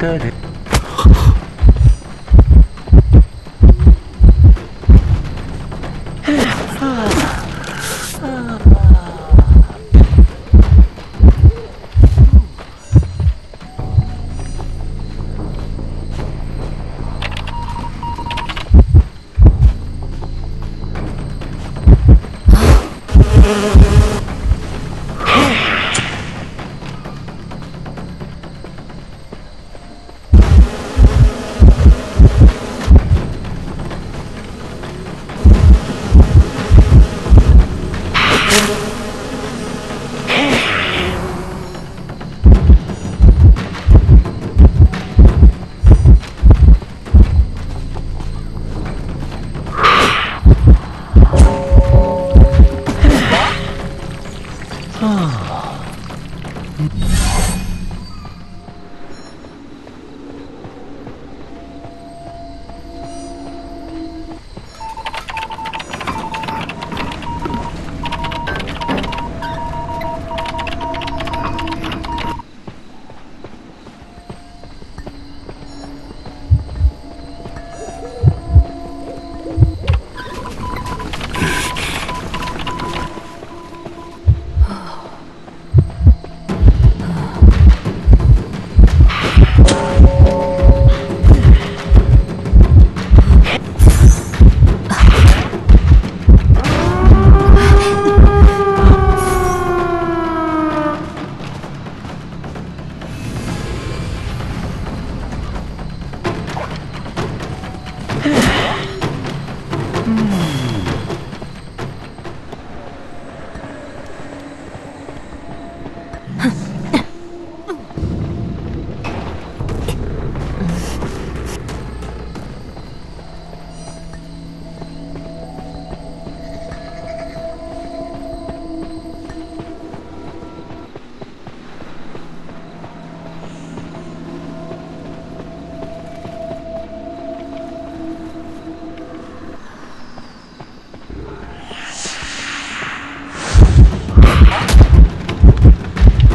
good. Ha ha ha!